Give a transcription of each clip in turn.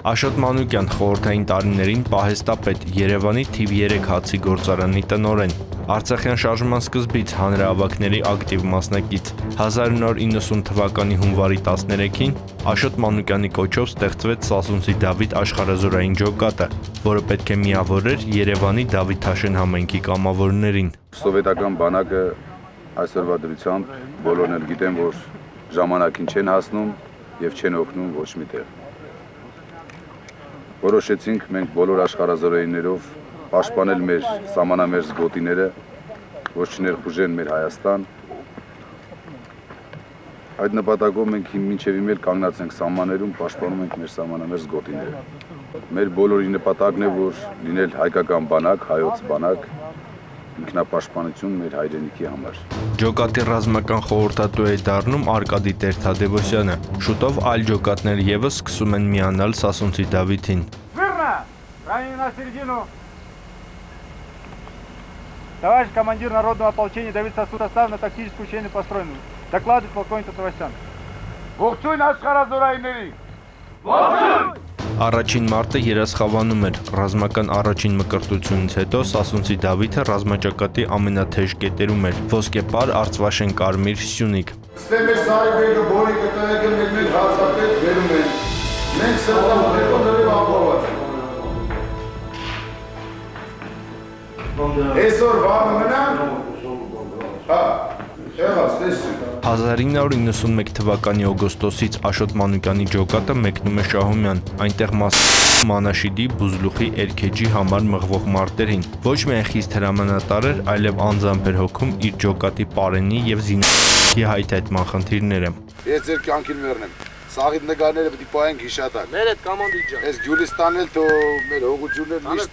Աշոտ Մանուկյան խորհրդային տարիներին պահեստապետ Երևանի թիվ 3 հացի գործարանի տնօրեն, Արցախյան շարժման սկզբից հանրահավաքների ակտիվ մասնակից։ 1990 թվականի հունվարի 13-ին Աշոտ Մանուկյանի կոչով ստեղծվեց Սասունցի Դավիթ աշխարհազորային ջոկատը, որը պետք է միավորեր Երևանի Դավիթ Թաշեն համայնքի կամավորներին։ Սովետական բանակը այսօրվա դրությամբ բոլորն էլ գիտեն, որ ժամանակին չեն հասնում եւ չեն օգնում ոչ մի տեղ որոշեցինք մենք բոլոր աշխարհազորայիններով պաշտպանել մեր սահմանամերձ գոտիները, ոչ չներխուժեն մեր Հայաստան։ Այդ նպատակով մենք մինչև իմել կանգնած ենք սահմաններում, պաշտպանում ենք մեր սահմանամերձ գոտիները։ Մեր բոլորի նպատակն է, որ լինել հայկական բանակ, հայոց բանակ, ինքնապաշտպանություն մեր հայրենիքի համար։ Ջոկատի ռազմական խորհրդատու է դառնում Արկադի Տեր-Թադևոսյանը։ Շուտով այլ ջոկատներ եւս սկսում են միանալ Սասունցի Դավիթին։ Жирно! Ранее на середину. Товарищ командир Народного ополчения Давид Сосуд на тактическую учение построен. Докладывает полковник Татаросян. Ողջույն աշխարհազորայինների։ Ողջույն։ Առաջին մարտը երասխավանում էր։ Ռազմական առաջին մկրտությունից հետո Սասունցի Դավիթը ռազմաճակատի ամենաթեժ կետերում էր։ Ոսկեպար, Արծվաշեն կարմիր, Սյունիք։ Ստե մեր Սարիբեկը բոլի կտայեկը մեր մեր հացապետ վերում են։ Մենք սրտամ հետո դրև ապրոված ենք։ Այսօր վաղը մնան, հա, 1991 թվականի օգոստոսից Աշոտ Մանուկյանի ջոկատը մեկնում է Շահումյան, այնտեղ մաս Մանաշիդի Բուզլուխի Էրքեջի համար մղվող մարտերին։ Ոչ միայն խիստ հրամանատար էր, այլև անձամբ էր հոգում իր ջոկատի պարենի եւ զինի հայթայթման խնդիրները։ Ես ձեր կյանքին մեռնեմ։ Սաղիդ նկարները պետք է պահենք հիշատակ։ Մեր հետ կոմանդի ջան։ Այս Գյուլիստանն էլ թո մեր հողություններն միշտ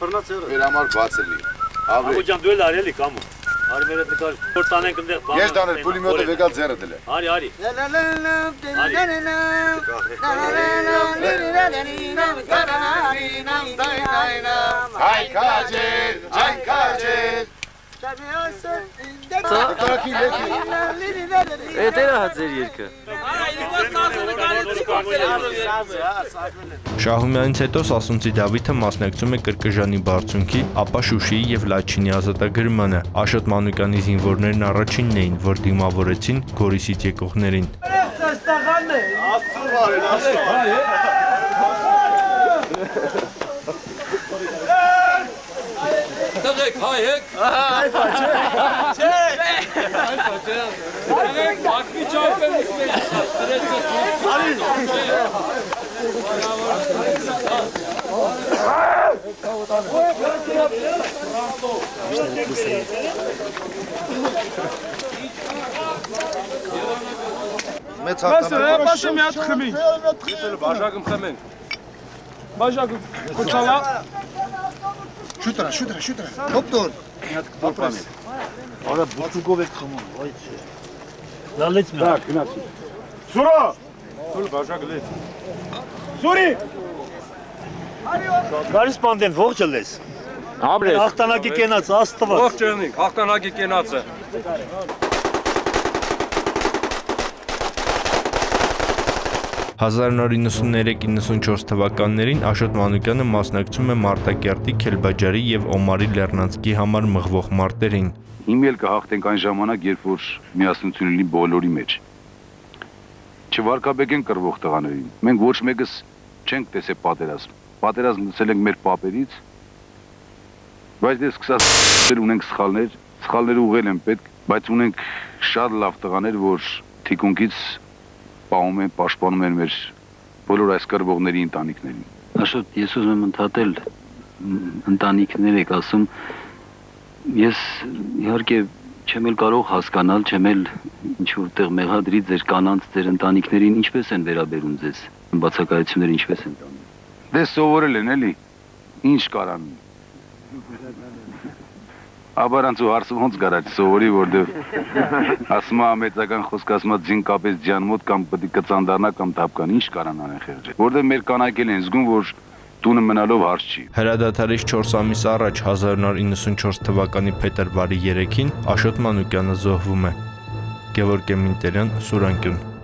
մեր համար բաց լինի։ Աբի։ Աբու ջան դու էլ արելի կամու։ Արի մեր հետ նկար որ տանենք այնտեղ բան։ Ես դանել պուլիմյոտը վեկալ ձերը դել։ Արի, արի։ Հայ քաջեր, ջան քաջեր։ Տակի լեքի։ Էդ էր հացեր երկը։ Շահումյանից հետո Սասունցի Դավիթը մասնակցում է Կրկժանի բարձունքի, ապա Շուշիի եւ Լաչինի ազատագրմանը։ Աշոտ Մանուկյանի զինվորներն առաջինն էին, որ դիմավորեցին Գորիսից եկողներին։ Աստծո բարեն, աստծո։ Տղեկ հայ եք։ Հայ չէ։ Չէ։ Հայ չէ։ Տղեկ բակի ճամփելիս մեջ ստրեցը։ Արի։ Մեծ Մասը, մասը մի հատ խմի։ Բաժակում խմենք։ Բաժակը կոչալա։ Շուտրա, շուտրա, շուտրա։ Դոկտոր։ Արա բուտուկով եք խմում, այ չէ։ Լալեց մի։ Դա գնացի։ Սուրո։ Սուր բաժակ լեց։ Սուրի։ Գարիս պանդեն ողջ լես։ Ամրես։ Հաղթանակի կենաց, աստված։ Ողջ ընիկ, հաղթանակի կենացը։ Հաղթանակի կենացը։ 1993-94 թվականներին Աշոտ Մանուկյանը մասնակցում է Մարտակերտի, Քելբաջարի եւ Օմարի Լեռնանցկի համար մղվող մարտերին։ Հիմա էլ կհաղթենք այն ժամանակ, երբ որ միասնություն լինի բոլորի մեջ։ Չվարկաբեկեն կրվող տղաներին։ Մենք ոչ մեկս չենք տեսել պատերազմ։ Պատերազմ լսել ենք մեր պապերից, բայց դե սկսած ունենք սխալներ, սխալները ուղղել են պետք, բայց ունենք շատ լավ տղաներ, որ թիկունքից պահում են, պաշտպանում են մեր բոլոր այս կրվողների ընտանիքներին։ Աշոտ, ես ուզում եմ ընդհատել ընտանիքներ եք ասում։ Ես իհարկե չեմ էլ կարող հասկանալ, չեմ էլ ինչ որտեղ մեղադրի ձեր կանանց, ձեր ընտանիքներին ինչպես են վերաբերում ձեզ։ Բացակայությունները ինչպես են տանում։ Դե սովորել են էլի։ Ինչ կարան։ Աբարանց ու հարցը ոնց գարաչ սովորի, որտեվ ասում է մեծական խոսք ասում ձին կապես ջան մոտ կամ պետք կծանդանա կամ թափկան, ինչ կարան անեն խեղճը։ Որտեվ մեր կանայք են զգում, որ տունը մնալով հարց չի։ Հրադադարից 4 ամիս առաջ 1994 թվականի փետրվարի 3-ին Աշոտ Մանուկյանը զոհվում է։ Գևորգ Մինտերյան, Սուրանկյուն